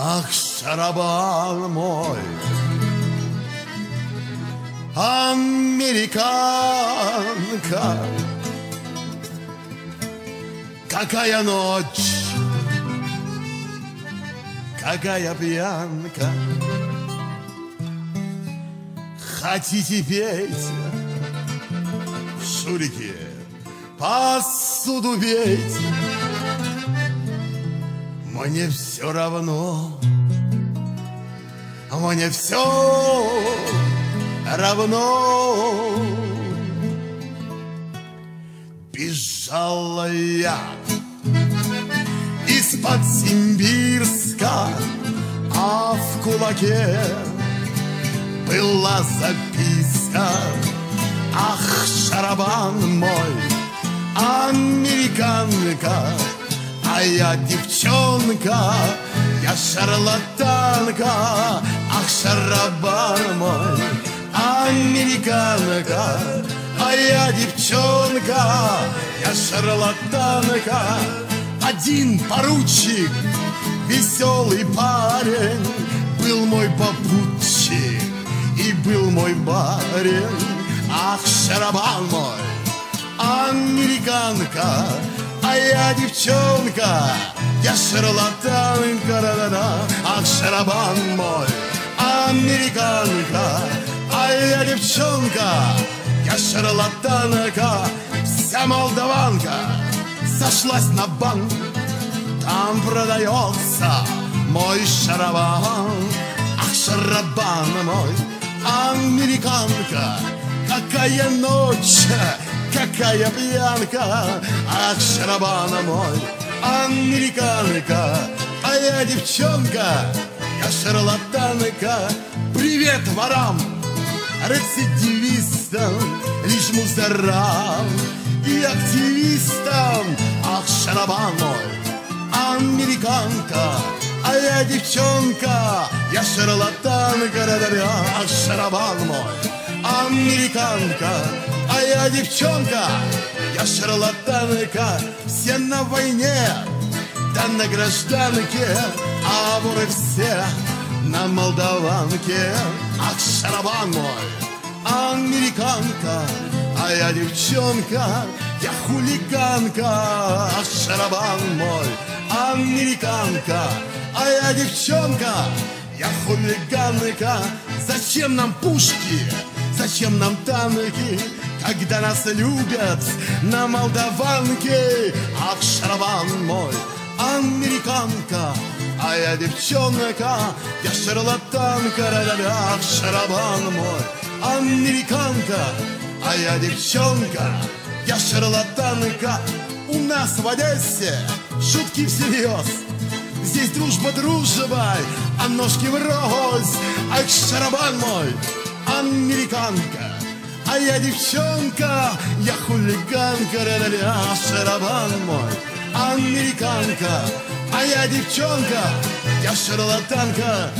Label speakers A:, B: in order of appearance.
A: Ах, шарабан мой, американка, какая ночь, какая пьянка. Хотите пейте, шурики, посуду бейте. Мне все равно, мне все равно. Бежала я из-под Симбирска, а в кулаке была записка. А я девчонка, я шарлатанка, ах, шарабан мой, американка, а я девчонка, я шарлатанка. Один поручик, веселый парень, был мой попутчик и был мой барин. Ах, шарабан мой, американка, а я девчонка, я шарлатанка, да-да-да. Ах, шарабан мой, американка, а я девчонка, я шарлатанка, вся молдаванка сошлась на банк, там продается мой шарабан. Ах, шарабан мой, американка, какая ночь, какая пьянка, ах, шарабан мой, американка, а я девчонка, я шарлатанка. Привет ворам, рецидивистам, лишь мусорам и активистам. Ах, шарабан мой, американка, а я девчонка, я шарлатанка, да да да ах, шарабан мой, американка, а я девчонка, я шарлатанка, все на войне, да на гражданке, а воры все на молдаванке. Ах, шарабан мой, американка, а я девчонка, я хулиганка, ах, шарабан мой, американка, а я девчонка, я хулиганка. Зачем нам пушки, зачем нам танки, когда нас любят на молдаванке? Ах, шарабан мой, американка, а я девчонка, я шарлатанка, ля-ля-ля, ах, шарабан мой, американка, а я девчонка, я шарлатанка. У нас в Одессе шутки всерьез. Здесь дружба дружбой, а ножки врозь. Ах, шарабан мой, американка. А я девчонка, я хулиганка, ля-ля-ля, шарабан мой, американка. А я девчонка, я шарлатанка,